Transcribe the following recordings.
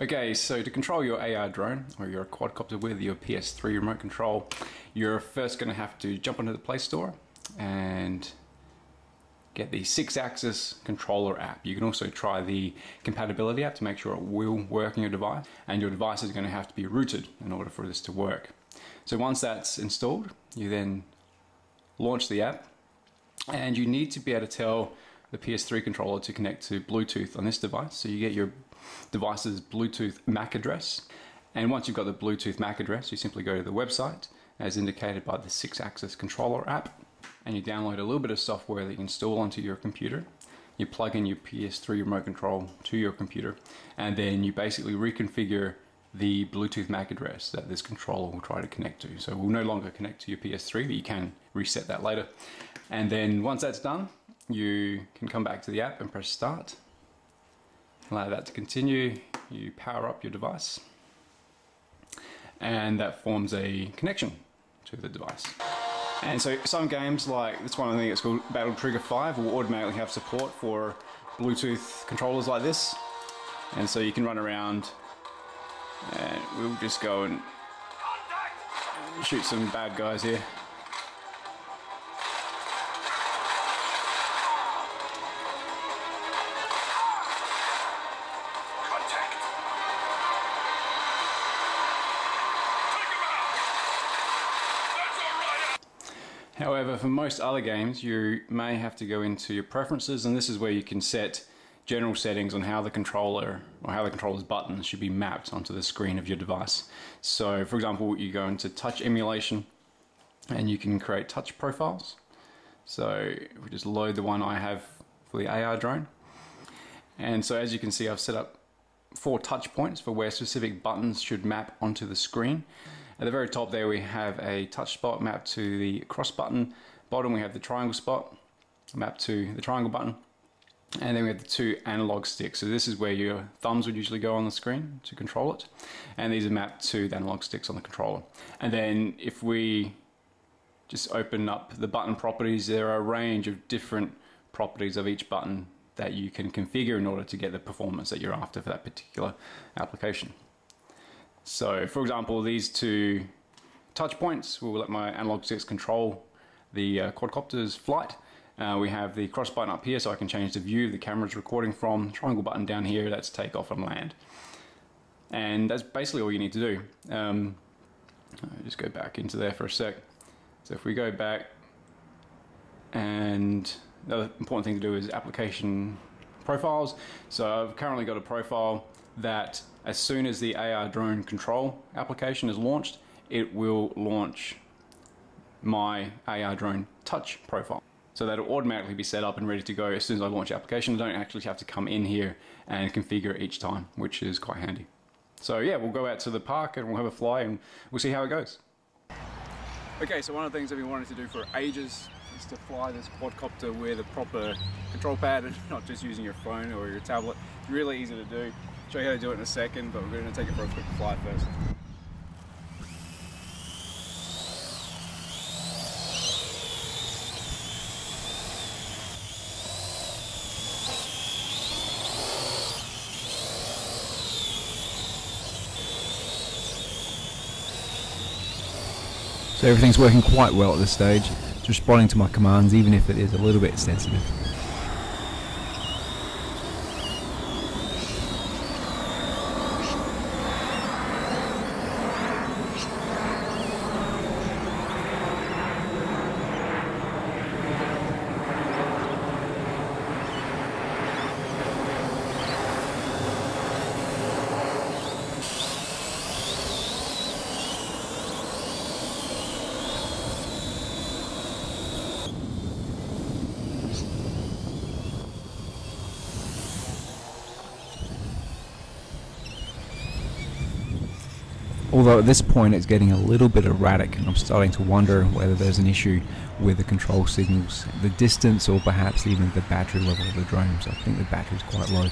Okay, so to control your AR drone or your quadcopter with your PS3 remote control, you're first going to have to jump onto the Play Store and get the Sixaxis controller app. You can also try the compatibility app to make sure it will work on your device, and your device is going to have to be rooted in order for this to work. So once that's installed, you then launch the app, and you need to be able to tell the PS3 controller to connect to Bluetooth on this device. So you get your device's Bluetooth MAC address. And once you've got the Bluetooth MAC address, you simply go to the website as indicated by the Sixaxis controller app and you download a little bit of software that you install onto your computer. You plug in your PS3 remote control to your computer and then you basically reconfigure the Bluetooth MAC address that this controller will try to connect to. So it will no longer connect to your PS3, but you can reset that later. And then once that's done, you can come back to the app and press start allow that to continue. You power up your device and that forms a connection to the device. And so some games like this one I think it's called Battle Trigger 5 will automatically have support for Bluetooth controllers like this. And so you can run around and we'll just go and shoot some bad guys here However, for most other games, you may have to go into your preferences, and this is where you can set general settings on how the controller or how the controller's buttons should be mapped onto the screen of your device. So, for example, you go into touch emulation and you can create touch profiles. So, we just load the one I have for the AR drone. And so, as you can see, I've set up four touch points for where specific buttons should map onto the screen. At the very top there we have a touch spot mapped to the cross button. Bottom we have the triangle spot mapped to the triangle button. And then we have the two analog sticks. So this is where your thumbs would usually go on the screen to control it. And these are mapped to the analog sticks on the controller. And then if we just open up the button properties, there are a range of different properties of each button that you can configure in order to get the performance that you're after for that particular application. So for example, these two touch points will let my analog sticks control the uh, quadcopter's flight. Uh, we have the cross button up here so I can change the view of the camera's recording from. Triangle button down here, that's take off and land. And that's basically all you need to do. Um, just go back into there for a sec. So if we go back and the important thing to do is application profiles. So I've currently got a profile that as soon as the AR drone control application is launched, it will launch my AR drone touch profile. So that'll automatically be set up and ready to go as soon as I launch the application. I don't actually have to come in here and configure each time, which is quite handy. So yeah, we'll go out to the park and we'll have a fly and we'll see how it goes. Okay, so one of the things I've been wanting to do for ages is to fly this quadcopter with a proper control pad and not just using your phone or your tablet. It's really easy to do show you how to do it in a second, but we're going to take it for a quick fly first. So everything's working quite well at this stage. It's responding to my commands even if it is a little bit sensitive. Although at this point it's getting a little bit erratic and I'm starting to wonder whether there's an issue with the control signals, the distance or perhaps even the battery level of the drones. I think the battery's quite low.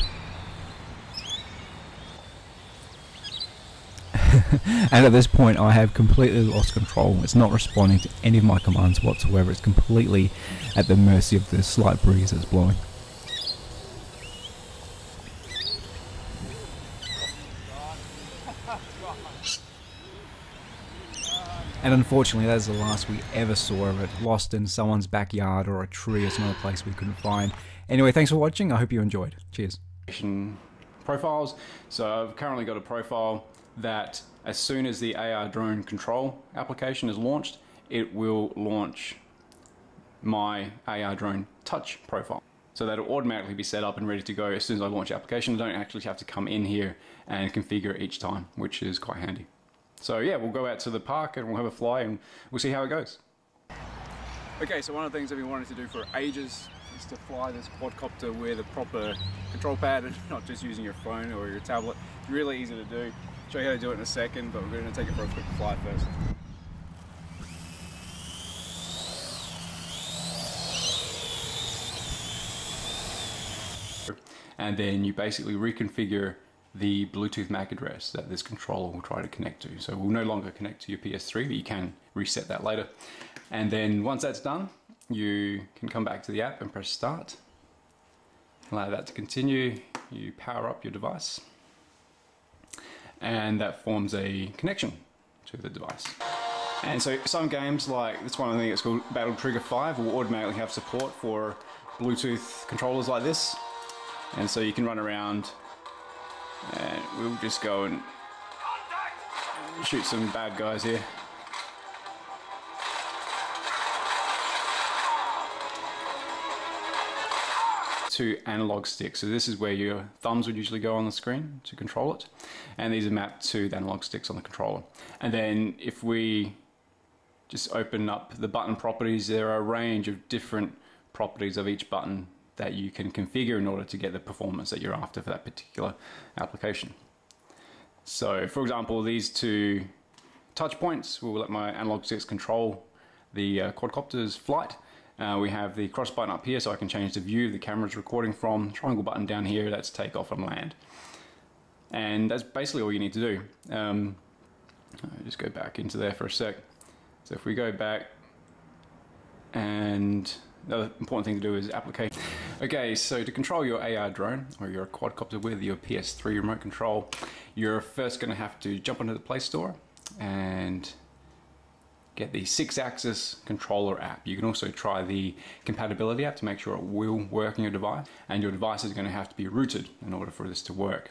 and at this point I have completely lost control. It's not responding to any of my commands whatsoever. It's completely at the mercy of the slight breeze that's blowing. And unfortunately, that is the last we ever saw of it, lost in someone's backyard or a tree or some other place we couldn't find. Anyway, thanks for watching. I hope you enjoyed. Cheers. Profiles. So I've currently got a profile that as soon as the AR drone control application is launched, it will launch my AR drone touch profile. So that'll automatically be set up and ready to go as soon as I launch the application. I don't actually have to come in here and configure each time, which is quite handy. So yeah, we'll go out to the park and we'll have a fly and we'll see how it goes. Okay, so one of the things I've been wanting to do for ages is to fly this quadcopter with a proper control pad and not just using your phone or your tablet. It's really easy to do. I'll show you how to do it in a second, but we're going to take it for a quick fly first. And then you basically reconfigure the Bluetooth MAC address that this controller will try to connect to. So we'll no longer connect to your PS3, but you can reset that later. And then once that's done, you can come back to the app and press start. Allow that to continue. You power up your device. And that forms a connection to the device. And so some games like this one I think it's called Battle Trigger 5 will automatically have support for Bluetooth controllers like this. And so you can run around and we'll just go and shoot some bad guys here. Two analog sticks. So this is where your thumbs would usually go on the screen to control it. And these are mapped to the analog sticks on the controller. And then if we just open up the button properties, there are a range of different properties of each button that you can configure in order to get the performance that you're after for that particular application. So for example, these two touch points will let my analog sticks control the uh, quadcopter's flight. Uh, we have the cross button up here so I can change the view of the camera's recording from. Triangle button down here, that's take off and land. And that's basically all you need to do. Um, just go back into there for a sec. So if we go back and the important thing to do is application. Okay, so to control your AR drone or your quadcopter with your PS3 remote control, you're first going to have to jump onto the Play Store and get the Sixaxis controller app. You can also try the compatibility app to make sure it will work on your device, and your device is going to have to be rooted in order for this to work.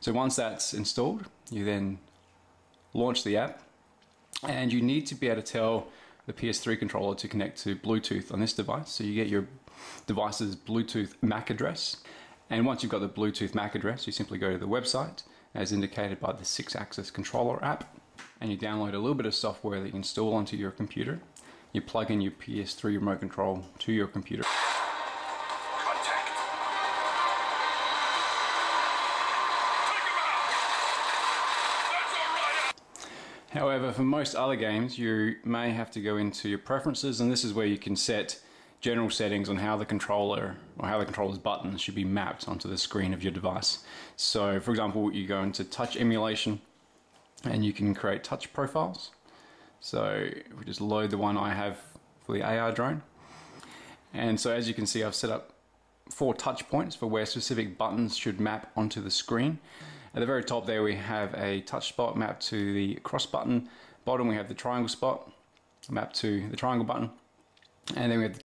So once that's installed, you then launch the app, and you need to be able to tell the PS3 controller to connect to Bluetooth on this device. So you get your device's Bluetooth MAC address. And once you've got the Bluetooth MAC address, you simply go to the website as indicated by the Sixaxis controller app and you download a little bit of software that you install onto your computer. You plug in your PS3 remote control to your computer. However, for most other games, you may have to go into your preferences, and this is where you can set general settings on how the controller or how the controller's buttons should be mapped onto the screen of your device. So, for example, you go into touch emulation, and you can create touch profiles. So, we just load the one I have for the AR drone, and so as you can see, I've set up four touch points for where specific buttons should map onto the screen. At the very top there we have a touch spot mapped to the cross button. Bottom we have the triangle spot mapped to the triangle button. And then we have the